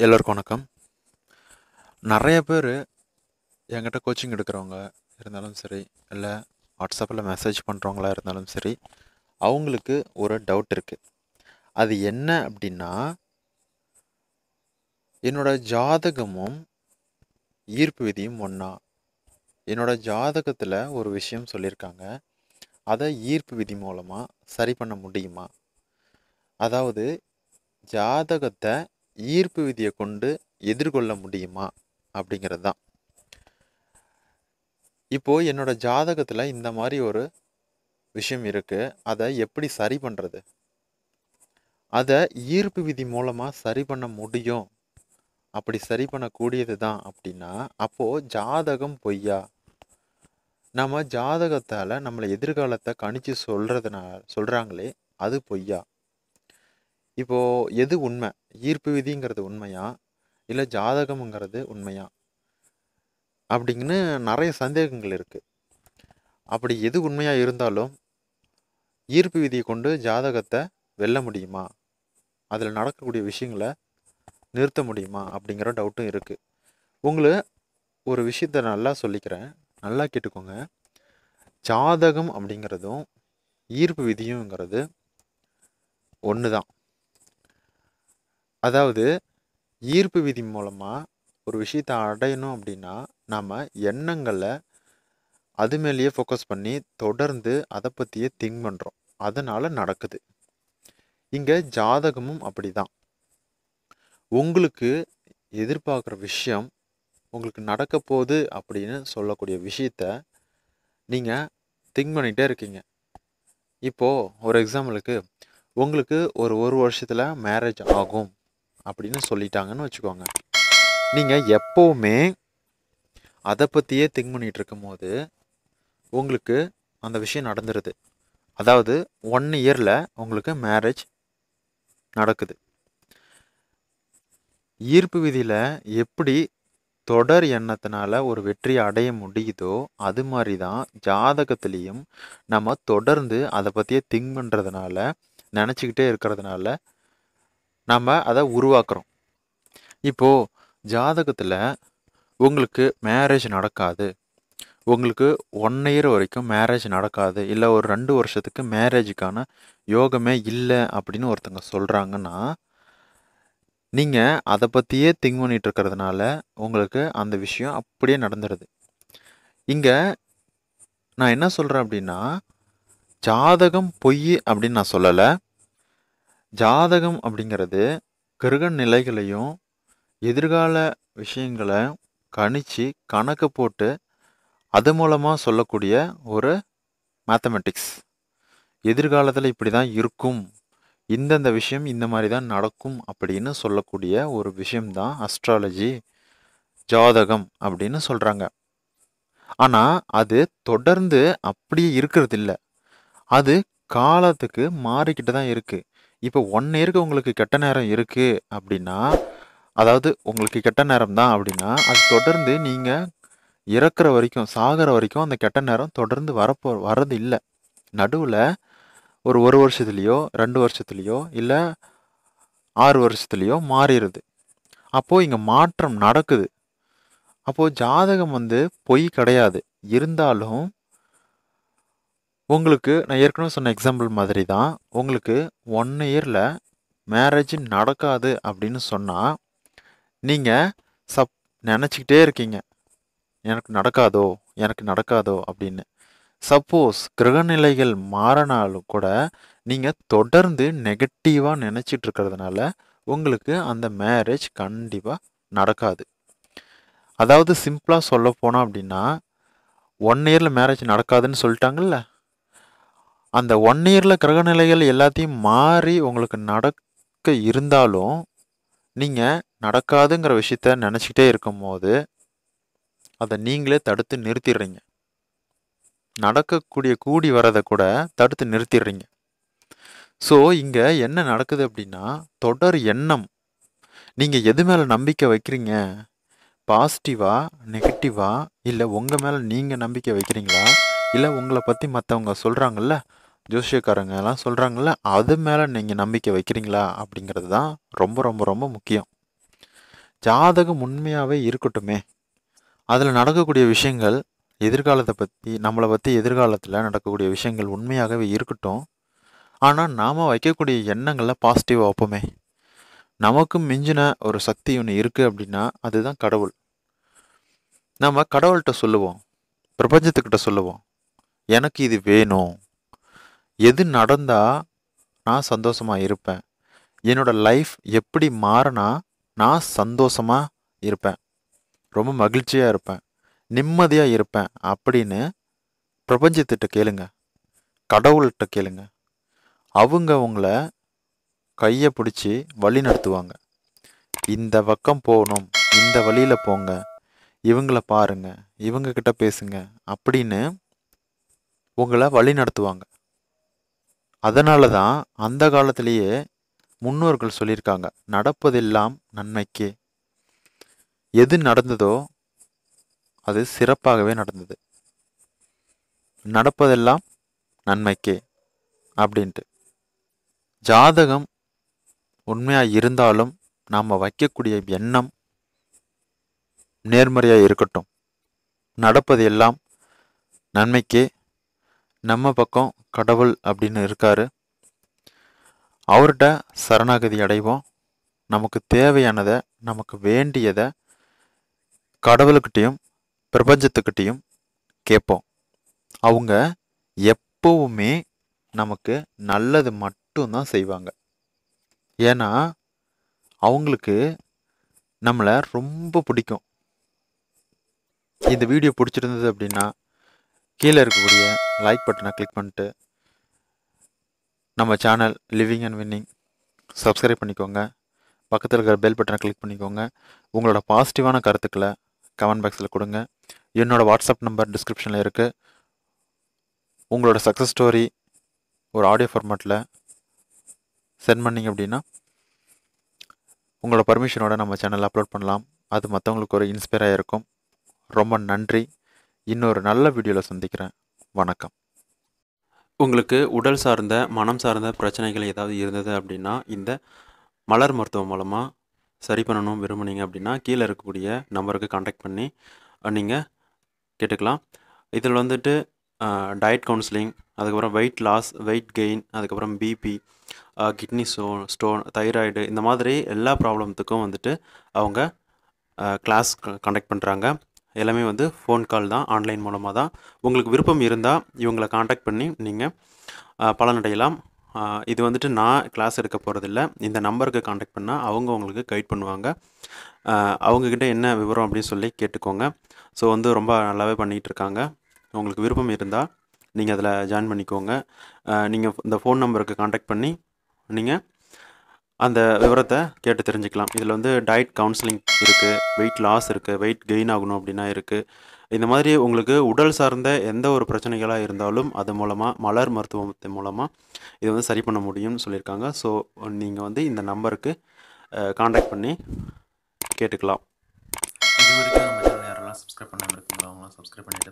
எல்லோருக்கும் வணக்கம். நிறைய பேர் என்கிட்ட கோச்சிங் எடுக்கிறவங்க இருந்தாலும் சரி இல்லை வாட்ஸ்அப்பில் மெசேஜ் பண்ணுறவங்களா இருந்தாலும் சரி அவங்களுக்கு ஒரு டவுட் இருக்குது அது என்ன அப்படின்னா என்னோட ஜாதகமும் ஈர்ப்பு விதியும் ஒன்றா என்னோடய ஜாதகத்தில் ஒரு விஷயம் சொல்லியிருக்காங்க. அதை ஈர்ப்பு விதி மூலமாக சரி பண்ண முடியுமா? அதாவது ஜாதகத்தை ஈர்ப்பு விதியை கொண்டு எதிர்கொள்ள முடியுமா? அப்படிங்கிறது தான் இப்போது என்னோடய ஜாதகத்தில் இந்த மாதிரி ஒரு விஷயம் இருக்குது அதை எப்படி சரி பண்ணுறது அதை ஈர்ப்பு விதி மூலமாக சரி பண்ண முடியும். அப்படி சரி பண்ணக்கூடியது தான் அப்படின்னா அப்போது ஜாதகம் பொய்யா? நம்ம ஜாதகத்தால் நம்மளை எதிர்காலத்தை கணிச்சு சொல்கிறதுனால சொல்கிறாங்களே அது பொய்யா? இப்போது எது உண்மை? ஈர்ப்பு விதிங்கிறது உண்மையா? இல்லை ஜாதகம்ங்கிறது உண்மையா? அப்படிங்கன்னு நிறைய சந்தேகங்கள் இருக்குது அப்படி எது உண்மையாக இருந்தாலும் ஈர்ப்பு விதியை கொண்டு ஜாதகத்தை வெல்ல முடியுமா? அதில் நடக்கக்கூடிய விஷயங்களை நிறுத்த முடியுமா? அப்படிங்கிற டவுட்டும் இருக்குது உங்களை ஒரு விஷயத்த நல்லா சொல்லிக்கிறேன். நல்லா கேட்டுக்கோங்க. ஜாதகம் அப்படிங்கிறதும் ஈர்ப்பு விதியுங்கிறது ஒன்று தான் அதாவது ஈர்ப்பு விதி மூலமாக ஒரு விஷயத்தை அடையணும் அப்படின்னா நம்ம எண்ணங்களை அது மேலேயே ஃபோக்கஸ் பண்ணி தொடர்ந்து அதை பற்றியே திங்க் பண்ணுறோம் அதனால் நடக்குது. இங்கே ஜாதகமும் அப்படி தான் உங்களுக்கு எதிர்பார்க்குற விஷயம் உங்களுக்கு நடக்க போகுது அப்படின்னு சொல்லக்கூடிய விஷயத்த நீங்கள் திங்க் பண்ணிகிட்டே இருக்கீங்க. இப்போது ஒரு எக்ஸாம்பிளுக்கு உங்களுக்கு ஒரு ஒரு வருஷத்தில் மேரேஜ் ஆகும். அப்படின்னு சொல்லிட்டாங்கன்னு வச்சுக்கோங்க. நீங்கள் எப்போவுமே அதை பற்றியே திங்க் பண்ணிகிட்டு இருக்கும்போது உங்களுக்கு அந்த விஷயம் நடந்துருது. அதாவது ஒன் இயரில் உங்களுக்கு மேரேஜ் நடக்குது. ஈர்ப்பு விதியில் எப்படி தொடர் எண்ணத்தினால ஒரு வெற்றியை அடைய முடியுதோ அது மாதிரி தான் ஜாதகத்துலேயும் நம்ம தொடர்ந்து அதை பற்றியே திங்க் பண்ணுறதுனால நினச்சிக்கிட்டே இருக்கிறதுனால நம்ம அதை உருவாக்குறோம். இப்போது ஜாதகத்தில் உங்களுக்கு மேரேஜ் நடக்காது. உங்களுக்கு ஒன் இயர் வரைக்கும் மேரேஜ் நடக்காது. இல்லை ஒரு ரெண்டு வருஷத்துக்கு மேரேஜுக்கான யோகமே இல்லை அப்படின்னு ஒருத்தங்க சொல்கிறாங்கன்னா நீங்கள் அதை பற்றியே திங்க் பண்ணிட்டு இருக்கிறதுனால உங்களுக்கு அந்த விஷயம் அப்படியே நடந்துடுது இங்கே நான் என்ன சொல்கிறேன் அப்படின்னா ஜாதகம் பொய் அப்படின்னு நான் சொல்லலை. ஜாதகம் அப்படிங்கிறது கிரக நிலைகளையும் எதிர்கால விஷயங்களை கணிச்சு கணக்கு போட்டு அது மூலமாக சொல்லக்கூடிய ஒரு மேத்தமெட்டிக்ஸ் எதிர்காலத்தில் இப்படி தான் இருக்கும். இந்தந்த விஷயம் இந்த மாதிரி தான் நடக்கும் அப்படின்னு சொல்லக்கூடிய ஒரு விஷயம்தான் அஸ்ட்ராலஜி ஜாதகம் அப்படின்னு சொல்கிறாங்க ஆனால் அது தொடர்ந்து அப்படியே இருக்கிறது இல்லை அது காலத்துக்கு மாறிக்கிட்டு தான் இருக்குது இப்போ ஒன் இயருக்கு உங்களுக்கு கெட்ட நேரம் இருக்குது அப்படின்னா அதாவது உங்களுக்கு கெட்ட நேரம் தான் அப்படின்னா அது தொடர்ந்து நீங்கள் இறக்குற வரைக்கும் சாகிற வரைக்கும் அந்த கெட்ட நேரம் தொடர்ந்து வரப்போ வர்றது இல்லை. நடுவில் ஒரு ஒரு வருஷத்துலேயோ ரெண்டு வருஷத்துலேயோ இல்லை ஆறு வருஷத்துலேயோ மாறிடுது அப்போது இங்கே மாற்றம் நடக்குது. அப்போது ஜாதகம் வந்து பொய் கிடையாது. இருந்தாலும் உங்களுக்கு நான் ஏற்கனவே சொன்ன எக்ஸாம்பிள் மாதிரி தான் உங்களுக்கு ஒன் இயரில் மேரேஜ் நடக்காது அப்படின்னு சொன்னால் நீங்கள் சப் நினச்சிக்கிட்டே இருக்கீங்க. எனக்கு நடக்காதோ எனக்கு நடக்காதோ அப்படின்னு. சப்போஸ் கிரகநிலைகள் மாறினாலும் கூட நீங்கள் தொடர்ந்து நெகட்டிவாக நினச்சிட்டு இருக்கிறதுனால உங்களுக்கு அந்த மேரேஜ் கண்டிப்பாக நடக்காது. அதாவது சிம்பிளாக சொல்ல போனோம் அப்படின்னா ஒன் இயரில் மேரேஜ் நடக்காதுன்னு சொல்லிட்டாங்கல்ல? அந்த ஒன் இயரில் கிரகநிலைகள் எல்லாத்தையும் மாறி உங்களுக்கு நடக்க இருந்தாலும் நீங்கள் நடக்காதுங்கிற விஷயத்த நினச்சிக்கிட்டே இருக்கும்போது அதை நீங்களே தடுத்து நிறுத்திடுறீங்க. நடக்கக்கூடிய கூடி வரதை கூட தடுத்து நிறுத்திடுறீங்க. ஸோ இங்கே என்ன நடக்குது அப்படின்னா தொடர் எண்ணம். நீங்கள் எது மேலே நம்பிக்கை வைக்கிறீங்க? பாசிட்டிவா நெகட்டிவா இல்லை உங்கள் மேலே நீங்கள் நம்பிக்கை வைக்கிறீங்களா? இல்லை உங்களை பற்றி மற்றவங்க சொல்கிறாங்கல்ல ஜோசியக்காரங்கெல்லாம் சொல்கிறாங்கல்ல அது மேலே நீங்கள் நம்பிக்கை வைக்கிறீங்களா அப்படிங்கிறது தான் ரொம்ப ரொம்ப ரொம்ப முக்கியம். ஜாதகம் உண்மையாகவே இருக்கட்டுமே. அதில் நடக்கக்கூடிய விஷயங்கள் எதிர்காலத்தை பற்றி நம்மளை பற்றி எதிர்காலத்தில் நடக்கக்கூடிய விஷயங்கள் உண்மையாகவே இருக்கட்டும். ஆனால் நாம் வைக்கக்கூடிய எண்ணங்களில் பாசிட்டிவாக வைப்போமே. நமக்கு மிஞ்சின ஒரு சக்தி ஒன்று இருக்குது அப்படின்னா அதுதான் கடவுள். நம்ம கடவுள்கிட்ட சொல்லுவோம். பிரபஞ்சத்துக்கிட்ட சொல்லுவோம். எனக்கு இது வேணும். எது நடந்தால் நான் சந்தோஷமாக இருப்பேன். என்னோடய லைஃப் எப்படி மாறினா நான் சந்தோஷமாக இருப்பேன். ரொம்ப மகிழ்ச்சியாக இருப்பேன். நிம்மதியாக இருப்பேன் அப்படின்னு பிரபஞ்சத்திட்ட கேளுங்க. கடவுள்கிட்ட கேளுங்க. அவங்க உங்களை கையை பிடிச்சி வழி நடத்துவாங்க. இந்த பக்கம் போகணும் இந்த வழியில் போங்க. இவங்கள பாருங்க இவங்கக்கிட்ட பேசுங்க அப்படின்னு உங்களை வழி நடத்துவாங்க. அதனால தான் அந்த காலத்திலேயே முன்னோர்கள் சொல்லியிருக்காங்க நடப்பதெல்லாம் நன்மைக்கே. எது நடந்ததோ அது சிறப்பாகவே நடந்தது. நடப்பதெல்லாம் நன்மைக்கே அப்படின்ட்டு. ஜாதகம் உண்மையாக இருந்தாலும் நாம் வைக்கக்கூடிய எண்ணம் நேர்மறையாக இருக்கட்டும். நடப்பது எல்லாம் நன்மைக்கே நம்ம பக்கம் கடவுள் அப்படின்னு இருக்காரு. அவர்கிட்ட சரணாகதி அடைவோம். நமக்கு தேவையானதை நமக்கு வேண்டியதை கடவுள்கிட்டையும் பிரபஞ்சத்துக்கிட்டையும் கேட்போம். அவங்க எப்பவுமே நமக்கு நல்லது மட்டும்தான் செய்வாங்க. ஏன்னா அவங்களுக்கு நம்மளை ரொம்ப பிடிக்கும். இந்த வீடியோ பிடிச்சிருந்தது அப்படின்னா கீழே இருக்கக்கூடிய லைக் பட்டனை கிளிக் பண்ணிட்டு நம்ம channel living and winning subscribe பண்ணிக்கோங்க. பக்கத்தில் இருக்கிற பெல் பட்டனை கிளிக் பண்ணிக்கோங்க. உங்களோட பாசிட்டிவான கருத்துக்களை கமெண்ட் பாக்ஸில் கொடுங்க. என்னோடய வாட்ஸ்அப் நம்பர் டிஸ்கிரிப்ஷனில் இருக்குது உங்களோட சக்ஸஸ் ஸ்டோரி ஒரு ஆடியோ ஃபார்மேட்டில் சென்ட் பண்ணிங்க அப்படின்னா உங்களோட பர்மிஷனோட நம்ம சேனலில் அப்லோட் பண்ணலாம். அது மற்றவங்களுக்கு ஒரு இன்ஸ்பயராக இருக்கும். ரொம்ப நன்றி. இன்னொரு நல்ல வீடியோவில் சந்திக்கிறேன். வணக்கம். உங்களுக்கு உடல் சார்ந்த மனம் சார்ந்த பிரச்சனைகள் ஏதாவது இருந்தது அப்படின்னா இந்த மலர் மருத்துவம் மூலமாக சரி பண்ணணும் விரும்புனீங்க அப்படின்னா கீழே இருக்கக்கூடிய நம்பருக்கு காண்டாக்ட் பண்ணி நீங்கள் கேட்டுக்கலாம். இதில் வந்துட்டு டயட் கவுன்சிலிங் அதுக்கப்புறம் வெயிட் லாஸ் வெயிட் கெயின் அதுக்கப்புறம் BP kidney stone stone thyroid இந்த மாதிரி எல்லா ப்ராப்ளத்துக்கும் வந்துட்டு அவங்க கிளாஸ் கண்டக்ட் பண்ணுறாங்க எல்லாமே வந்து ஃபோன் கால் தான் ஆன்லைன் மூலமாக தான். உங்களுக்கு விருப்பம் இருந்தால் இவங்களை காண்டாக்ட் பண்ணி நீங்கள் பலனடையலாம். இது வந்துட்டு நான் கிளாஸ் எடுக்க போகிறதில்ல இந்த நம்பருக்கு காண்டாக்ட் பண்ணால் அவங்க உங்களுக்கு கைட் பண்ணுவாங்க. அவங்கக்கிட்ட என்ன விவரம் அப்படின்னு சொல்லி கேட்டுக்கோங்க. ஸோ வந்து ரொம்ப நல்லாவே பண்ணிகிட்டு இருக்காங்க. உங்களுக்கு விருப்பம் இருந்தால் நீங்கள் அதில் ஜாயின் பண்ணிக்கோங்க. நீங்கள் இந்த ஃபோன் நம்பருக்கு காண்டாக்ட் பண்ணி நீங்கள் அந்த விவரத்தை கேட்டு தெரிஞ்சுக்கலாம். இதில் வந்து டயட் கவுன்சிலிங் இருக்குது வெயிட் லாஸ் இருக்குது வெயிட் கெயின் ஆகணும் அப்படின்னா இருக்குது இந்த மாதிரி உங்களுக்கு உடல் சார்ந்த எந்த ஒரு பிரச்சனைகளாக இருந்தாலும் அது மூலமாக மலர் மருத்துவத்தின் மூலமாக இது வந்து சரி பண்ண முடியும்னு சொல்லியிருக்காங்க. ஸோ நீங்கள் வந்து இந்த நம்பருக்கு காண்டாக்ட் பண்ணி கேட்டுக்கலாம். இது வரைக்கும் நம்ம சேனல் யாரெல்லாம் சப்ஸ்கிரைப் பண்ணாமல் இருக்கீங்களோ அவங்களாம் சப்ஸ்கிரைப் பண்ணிட்டு